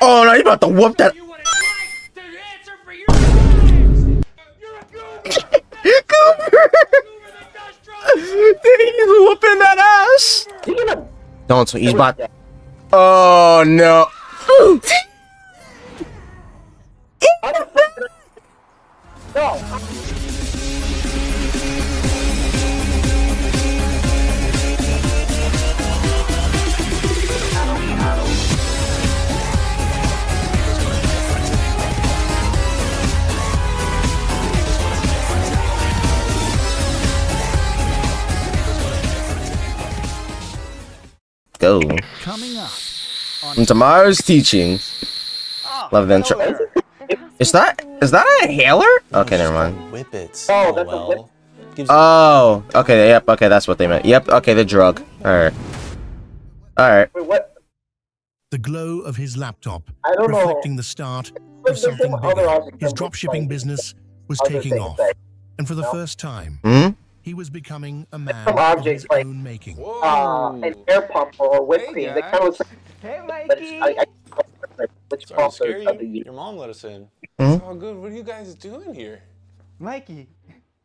Oh no, you about to whoop that. You want to to answer for your crimes. You're a goober. Cooper! That. He's whooping that ass. Don't. He's about. Oh no. Go. Coming up. And tomorrow's teaching. Love the intro. Is that is that a inhaler? Okay, never mind. Whippets. Oh, that's a lol. Gives you Oh, okay, yep, okay, that's what they meant. Yep, okay, the drug. Alright. Alright. Wait, what? The glow of his laptop, I don't know. reflecting the start of something there's some other bigger. His that looks dropshipping business was taking off. And for the No. first time, Hmm? He was becoming a man some of objects his like- own making. Uh, an air pump or whipped Hey, cream. That kind of looks like. Hey, But it's, I, I, which Sorry to pump scare is of the you. Your mom let us in. It's all good. What are you guys doing here? Mikey,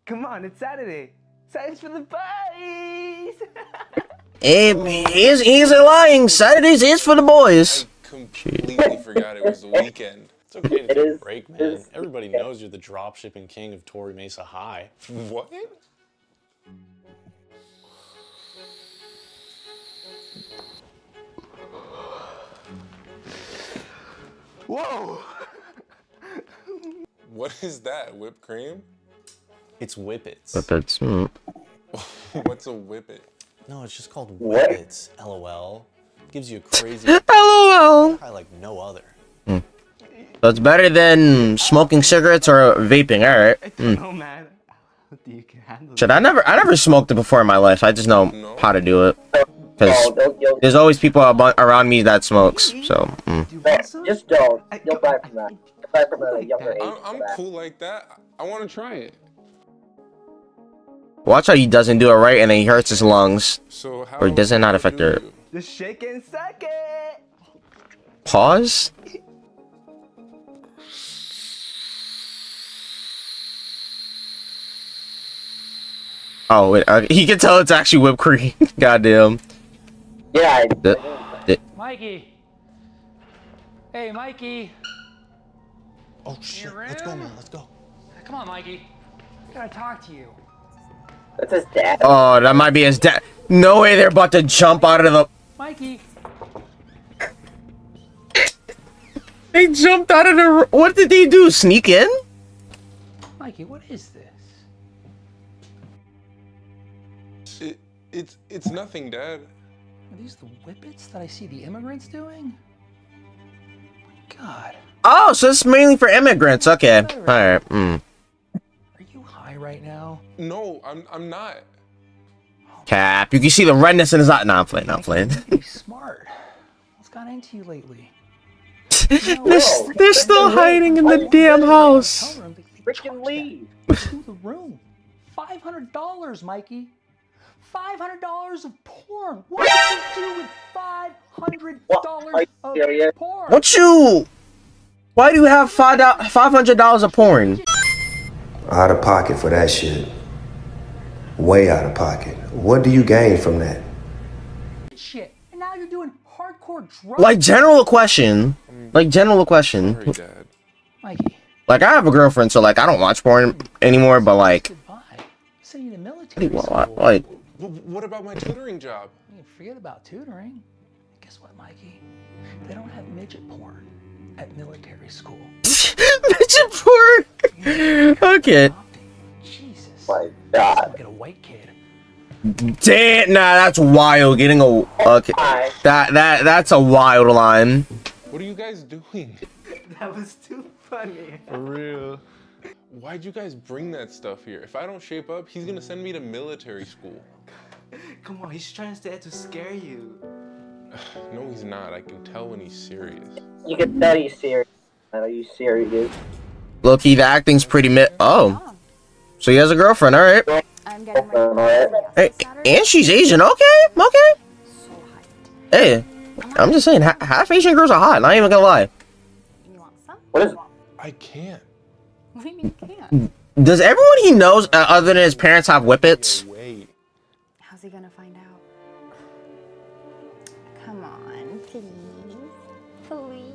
come on, it's Saturday. Saturday's for the boys. Hey, he's, he's lying. Saturdays is for the boys. I completely forgot it was the weekend. It's okay to It take is- a break, man. Everybody knows you're the dropshipping king of Torrey Mesa High. What? Whoa. What is that? Whipped cream? It's Whippets. Whippets. Hmm. What's a whippet? No, it's just called What? Whippets. LOL. Gives you a crazy LOL. high like no other. So it's better than smoking cigarettes or vaping. Alright. No, man. You can handle Shit, I never I never smoked it before in my life. I just know No. how to do it. No, Because don't, there's always people abo- around me that smokes. So, mm. no, just don't. You'll die from that. You'll die from a younger age. I'm, I'm cool like that. I want to try it. watch how he doesn't do it right and then he hurts his lungs. So how Or does it not affect do her? you- Just shake and suck it. Pause. Oh, wait, uh, he can tell it's actually whipped cream. Goddamn. Yeah. I, The- the- Mikey. Hey, Mikey. Oh shit. Let's go, man. Let's go. Come on, Mikey. I gotta talk to you. that's his dad. oh, that might be his dad. No way they're about to jump out of the. Mikey. They jumped out of the. What did they do? Sneak in? Mikey, what is this? It, it's it's nothing, Dad. Are these the whippets that I see the immigrants doing? God, Oh, so it's mainly for immigrants. Okay. All right. Mm. are you high right now? No, I'm I'm not. Cap. You can see the redness in his eye. Nah, I'm playing. I'm playing. Be smart. What's got into you lately? they're, they're still hiding in the damn house. Hotel room, they- they Freaking leave. To the room. Five hundred dollars, Mikey. Five hundred dollars of porn. What did you do with five hundred What? dollars Are you of serious? porn? What you? Why do you have five five hundred dollars of porn? Out of pocket for that shit. Way out of pocket. What do you gain from that? Shit. And now you're doing hardcore drugs. Like general question. Mm. Like general question. Sorry, Dad. Mikey. Like I have a girlfriend, so like I don't watch porn anymore. But like, Goodbye. Send you to military like Wh- What about my tutoring job? You forget about tutoring. Guess what, Mikey? They don't have midget porn at military school. midget porn. Okay. Jesus. My God. Get a white kid. Damn. Nah, that's wild. Getting a okay. That that that's a wild line. What are you guys doing? That was too funny. For real. Why'd you guys bring that stuff here? If I don't shape up, he's gonna send me to military school. Come on, he's trying to stay to scare you. No, he's not. I can tell when he's serious. You can tell he's serious. I know you serious. Look, the acting's pretty mid. Oh, so he has a girlfriend. All right. I'm getting ready. Hey, and she's Asian. Okay. Okay. Hey, I'm just saying, half Asian girls are hot. Not even gonna lie. You want some? What is? I can't. What do you mean you can't? Does everyone he knows, uh, other than his parents, have whippets? Wait. How's he gonna find out? Come on, please. Please,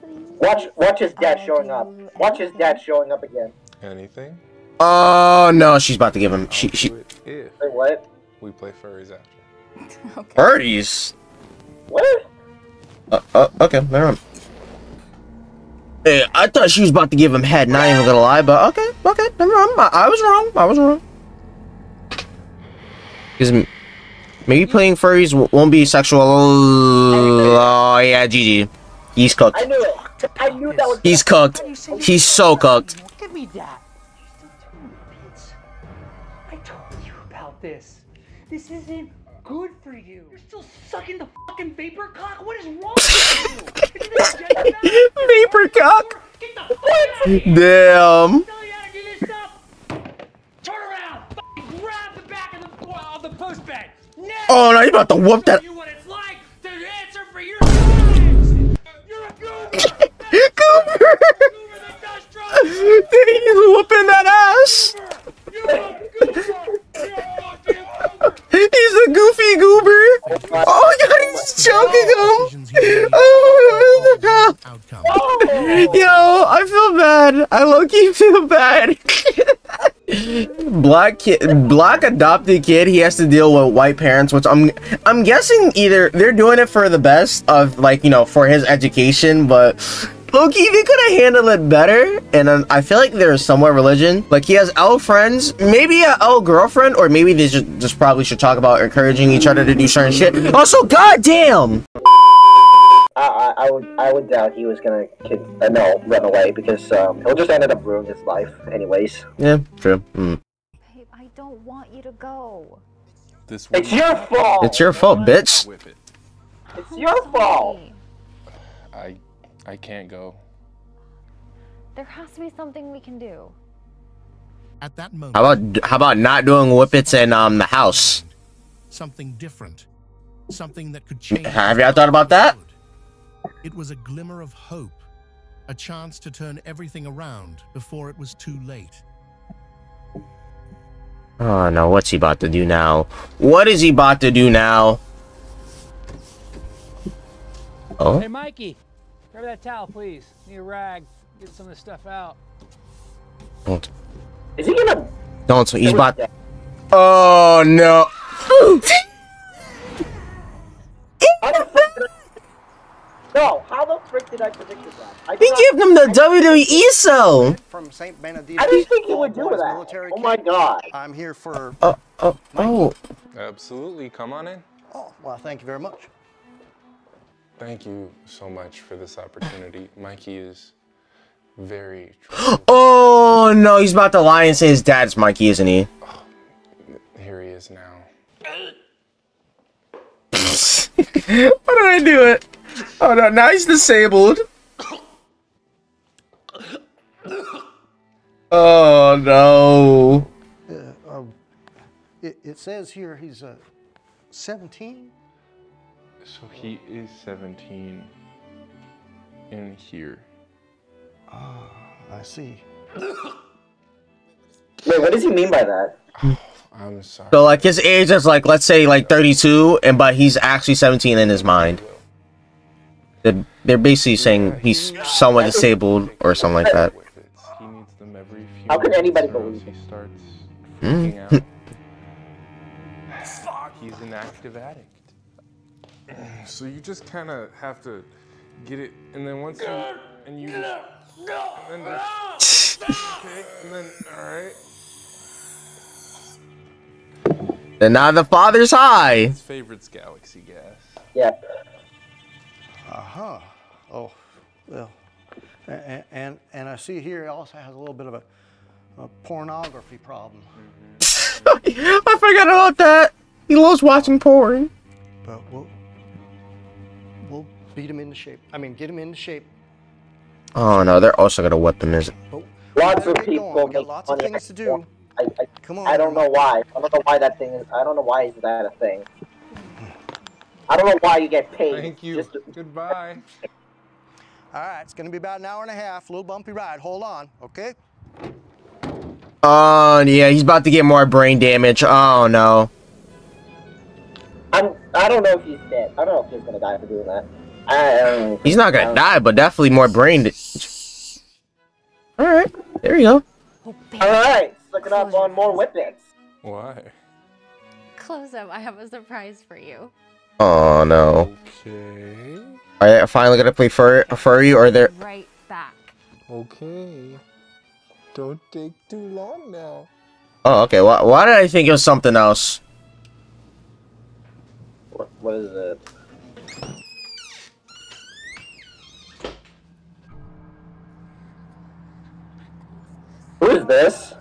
please. Watch, watch his dad I'll showing up. Watch his dad showing up again. Anything? Oh no, she's about to give him. She she. do it if Wait, what? we play furries after. okay. Birdies. What? Uh, uh, okay, never mind. Hey, I thought she was about to give him head. Not even gonna lie, but okay, okay, never mind. I, I was wrong. I was wrong. Because maybe playing furries won't be sexual. Oh yeah, GG. He's cooked. I knew it. I knew that was. He's cooked. He's so cooked. Give me that. Bitch. I told you about this. This isn't good for you. You're still sucking the fucking vapor cock? What is wrong with you? Is it a gender balance? Vapor cock. Get the fuck out of here. Damn. Tell you how to do this stuff. Turn around. Fucking grab the back of the, of the post bed. Now. Oh no, you about to whoop that. Choking Decisions he. Oh my god. Outcome. Yo, I feel bad. I low key feel bad. black kid, black adopted kid. He has to deal with white parents, which I'm, I'm guessing either they're doing it for the best of like you know for his education, but Loki they could have handled it better. And um, I feel like there's somewhat religion. Like he has L friends, maybe a L girlfriend, or maybe they just just probably should talk about encouraging each other to do certain shit. Also, goddamn. I, I, I would, I would doubt he was gonna, kid, uh, no, run away because um, he'll just ended up ruining his life, anyways. Yeah, true. Mm. Babe, I don't want you to go. This It's your fault. It's your fault, bitch. Whip it. It's your fault. I, I can't go. There has to be something we can do. At that moment, How about how about not doing whippets in um the house? something different. Something that could change. Have y'all thought about that? It was a glimmer of hope. A chance to turn everything around before it was too late. Ah, oh no, what's he about to do now? What is he about to do now? Oh, Hey, Mikey, grab that towel, please. Need a rag. Get some of this stuff out. don't, Is he gonna? don't. He's about. To. Oh no. How the frick did I... No, how the frick did I predict that? I He did not- gave him the WWE so. from St. Benedict. I didn't think he would do Boys that. Military Oh my god. I'm here for. Oh, oh, oh. Absolutely. Come on in. Oh, well, thank you very much. Thank you so much for this opportunity. Mikey is very. Oh no, he's about to lie and say his dad's Mikey, isn't he? Oh, here he is now. Why did I do it? Oh no, now he's disabled. Oh no. Uh, um, it, it says here he's uh, 17. So he is 17 in here. I see. Wait, what does he mean by that? I'm sorry. So like his age is like let's say like 32, and but he's actually 17 in his mind. They're, they're basically saying he's somewhat disabled or something like that. He needs them every few How can anybody or believe He it? starts hmm? out. He's an active addict. So you just kind of have to get it, and then once you and you just, and then just, okay, and then all right. And now the father's high. His favorite's galaxy gas. Yeah. Uh huh. Oh, well. And, and, and I see here he also has a little bit of a, a pornography problem. I forgot about that. He loves watching porn. But we'll, we'll beat him into shape. I mean, get him into shape. Oh no, they're also gonna whip him. Is But Lots Where of people going? Make lots of things to do. I, I, come on. I don't know why. I don't know why that thing is. I don't know why is that a thing. I don't know why you get paid. Thank you. Just, Goodbye. All right, it's gonna be about an hour and a half, a little bumpy ride. Hold on, okay? Oh, yeah, he's about to get more brain damage. Oh, no. I'm. I don't know if he's dead. I don't know if he's gonna die for doing that. I, um, He's not gonna die, but definitely more brain damage. Alright, there you go. Oh, baby. All right, sucking up on more whippets. Why? Close up. I have a surprise for you. Oh, no. Okay. Are you finally gonna play fur furry or there? Right back. Okay. Don't take too long now. Oh, okay. Why, why did I think it was something else? What, what is it? Who is this?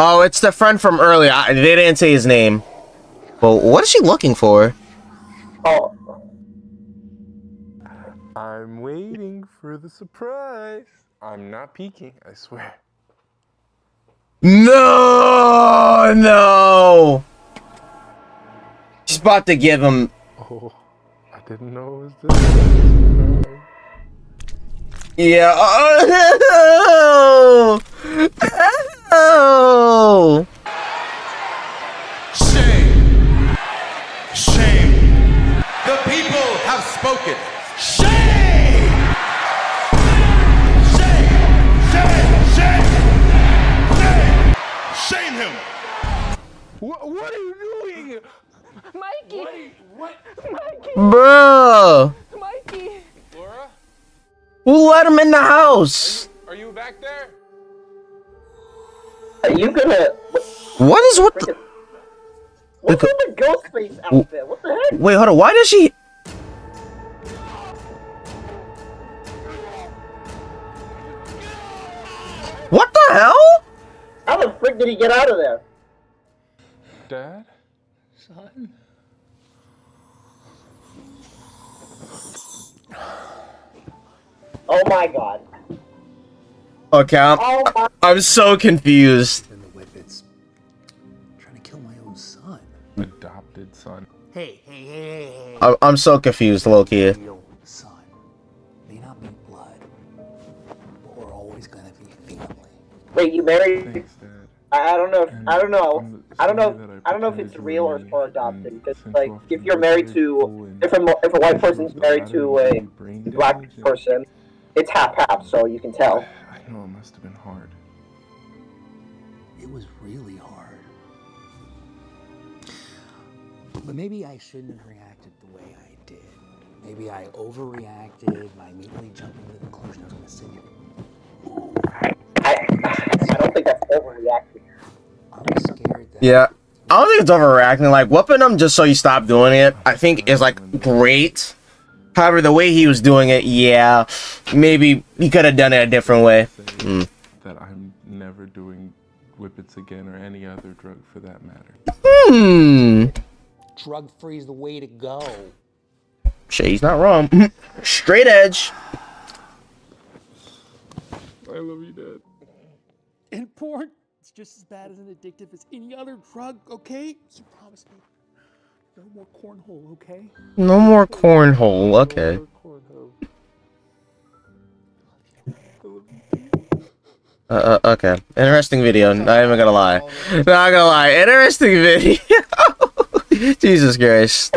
Oh, it's the friend from earlier. I, they didn't say his name. Well, what is she looking for? Oh, I'm waiting for the surprise. I'm not peeking, I swear. No, no. She's about to give him. Oh, I didn't know it was this. Yeah. Oh. oh. Bruh. Mikey! Laura? Who let him in the house? Are you back there? are you gonna? What is what? The, What's with the ghost face outfit? What the heck? wait, hold on. Why does she? What the hell? How the frick did he get out of there? Dad? Son? Oh my god. Okay, I'm, Oh my. I'm so confused. And the whippets trying to kill my own son. Adopted son. Hey, hey, hey, hey, hey. I'm, I'm so confused, Loki. Son. May not be blood, but we're always gonna be family. Wait, you married? Thanks, Dad. I, I don't know. And I don't know. I'm don't know. sorry If, that I don't know if it's real or, remain or and adopted. Because like, if you're married to, school if a if a white person's caused married to a black damage and- person, it's half half. So you can tell. I know it must have been hard. It was really hard. But maybe I shouldn't have reacted the way I did. Maybe I overreacted by immediately jumping to the conclusion I was gonna send you. I I don't think that's overreacting. I was scared that Yeah. I don't think it's overreacting. Like, whooping them just so you stop doing it, I think is like great. However, the way he was doing it, yeah, maybe he could have done it a different way. Say Hmm. That I'm never doing whippets again or any other drug for that matter. Hmm. drug free is the way to go. Shit, he's not wrong. Straight edge. I love you, Dad. And porn, it's just as bad as an addictive as any other drug, okay? So promise me, no more cornhole, okay? No more cornhole. Okay. Uh, uh, okay. Interesting video. Not even gonna lie. Not gonna lie. Interesting video. Jesus Christ.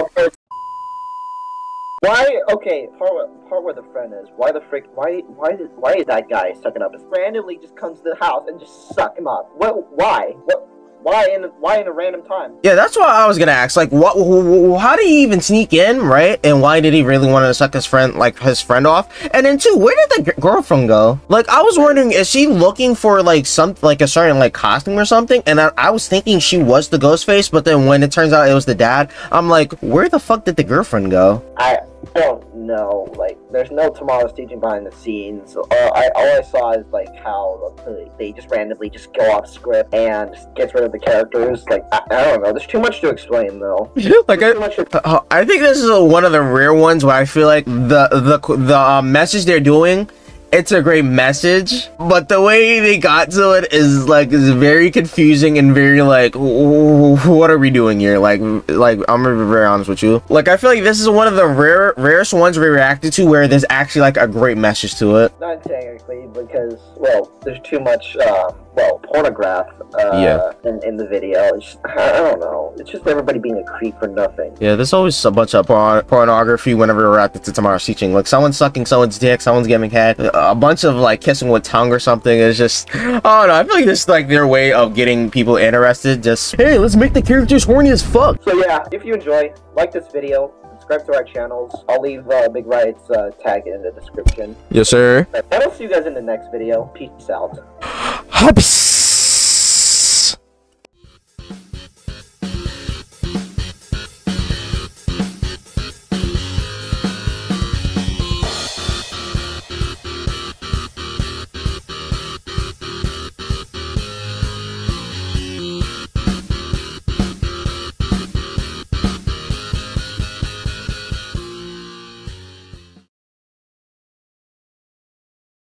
Why? Okay, part where, part where the friend is. Why the frick? Why? Why? Is, why is that guy sucking up? Just randomly just comes to the house and just suck him up. What? Why? What? Why in? Why in a random time? Yeah, that's what I was gonna ask. Like, what? wh- wh- How did he even sneak in, right? And why did he really want to suck his friend, like his friend off? And then too, where did the g- girlfriend go? Like, I was wondering, is she looking for like some, like a certain like costume or something? And I, I was thinking she was the ghost face, but then when it turns out it was the dad, I'm like, where the fuck did the girlfriend go? I don't know. Like, there's no tomorrow's teaching behind the scenes. Uh, I, all I saw is like how they- they just randomly just go off script and gets rid of the characters. Like, I, I don't know. There's too much to explain though. like I, to- uh, I think this is one of the rare ones where I feel like the the the uh, message they're doing it's a great message, but the way they got to it is like is very confusing and very like, what are we doing here? Like, like I'm gonna be very honest with you. Like, I feel like this is one of the rare, rarest ones we reacted to where there's actually like a great message to it. Not technically, because well, there's too much uh, well pornograph uh, Yeah. in, in the video. It's just, I don't know. It's just everybody being a creep for nothing. Yeah, there's always a bunch of porn- pornography whenever we're at the tomorrow's teaching. Like someone's sucking someone's dick, someone's giving head, a bunch of like kissing with tongue or something is just. I don't know. I feel like this is like their way of getting people interested. Just hey, let's make the characters horny as fuck. So yeah, if you enjoy, like this video, subscribe to our channels. I'll leave uh, Big Rion's uh, tag in the description. Yes, sir. And I'll see you guys in the next video. Peace out. Hups.